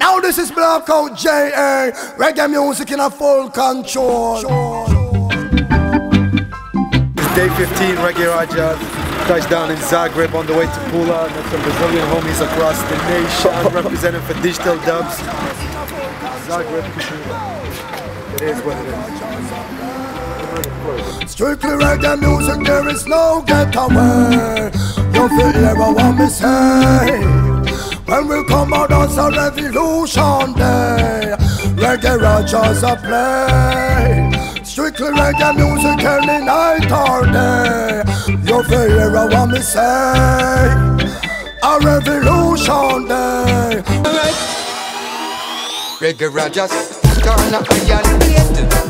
Now this is Blackout J.A. Reggae music in a full control. It's day 15, Reggae Raja. Touchdown in Zagreb on the way to Pula. And some Brazilian homies across the nation representing for Digital Dubs. Zagreb, It is what it is. Strictly reggae music, there is no getaway. You feel hear what me say. When we come out as a revolution day. Reggae Rajahs a play. Strictly reggae music any night or day. You feel hear what me say A revolution day. Alright Reggae Rajahs Turn up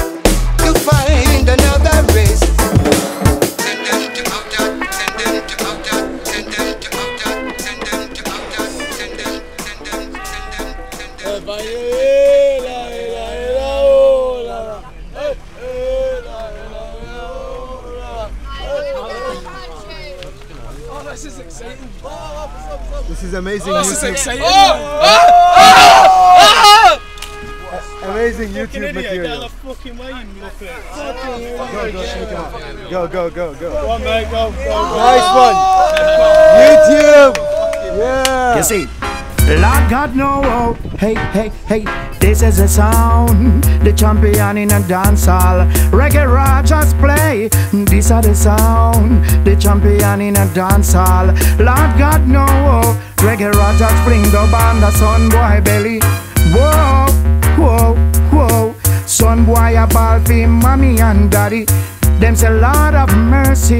This is amazing. Oh, this is exciting. Oh! Oh! Oh! oh, oh, oh amazing YouTube material. Go, go, go, go. Go on, mate, go, go, go. Nice one. YouTube. Yeah. You Lord God know, oh, hey, hey, hey, this is the sound, the champion in a dance hall. Reggae Rajahs play, this is the sound, the champion in a dance hall. Lord God know, oh, Reggae Rajahs bring the band, the son boy belly. Whoa, whoa, whoa, son boy a ball for mommy and daddy. Them say Lord of mercy,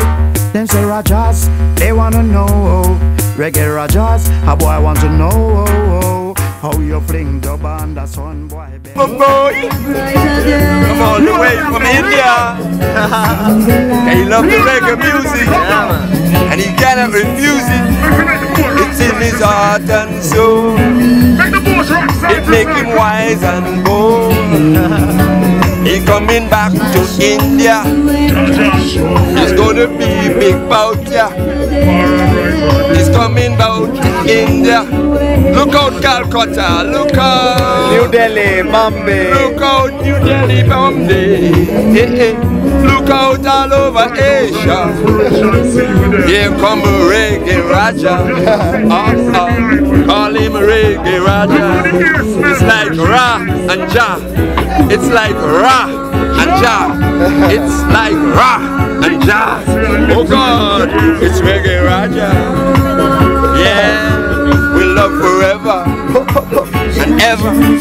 them say Rajahs, they wanna know. Oh. Reggae Rajahs, a boy want to know how you fling the band, a son boy. Oh boy, come all the way from India. he love the reggae music, and he cannot refuse it. It's in his heart and soul. It make him wise and bold. He coming back to India. It's gonna be big bout ya. He's coming back to India. Look out Calcutta, look out New Delhi, Bombay. Look out New Delhi, Bombay. Eh, eh. Look out all over Asia. Here come Reggae Raja. Oh, oh. Call him Reggae Raja. It's like Ra and Ja. It's like Ra and Ja. It's like Ra and Ja. Oh God,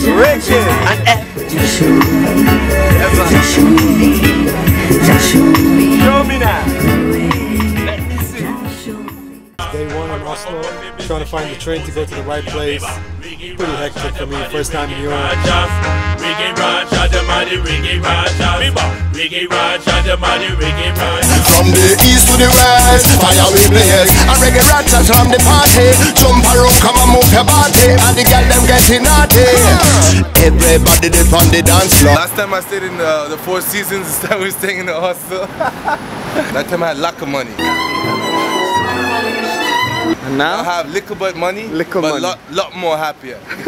Reggae and ever. Show me now. Let me see. Day one in Oslo, trying to find the train to go to the right place. Pretty hectic for me, first time in Europe. Raja, Raja. Raja, Raja. From the east to the west, fire we blaze A reggae rats from the party Jump around, come and move your body And the girl them getting naughty Everybody they on the dance floor Last time I stayed in the, the Four Seasons, this time we were staying in the hostel. that time I had lack of money. And now? I have liquor but money, Liquor but money. lot, lot more happier.